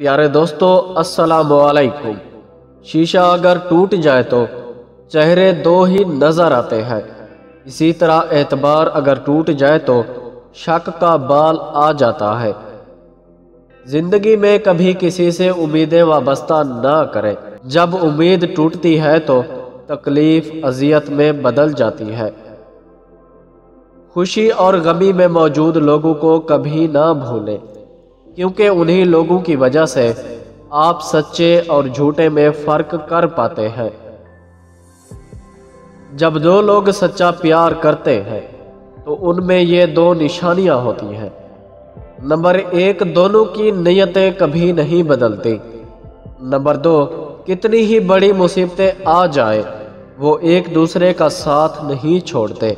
प्यारे दोस्तों, अस्सलाम वालेकुम शीशा अगर टूट जाए तो चेहरे दो ही नज़र आते हैं। इसी तरह एतबार अगर टूट जाए तो शक का बाल आ जाता है। ज़िंदगी में कभी किसी से उम्मीदें वाबस्ता ना करें। जब उम्मीद टूटती है तो तकलीफ़, अजियत में बदल जाती है। खुशी और गमी में मौजूद लोगों को कभी ना भूलें। क्योंकि उन्हीं लोगों की वजह से आप सच्चे और झूठे में फ़र्क कर पाते हैं। जब दो लोग सच्चा प्यार करते हैं तो उनमें ये दो निशानियाँ होती हैं। नंबर एक, दोनों की नीयतें कभी नहीं बदलती। नंबर दो, कितनी ही बड़ी मुसीबतें आ जाए, वो एक दूसरे का साथ नहीं छोड़ते।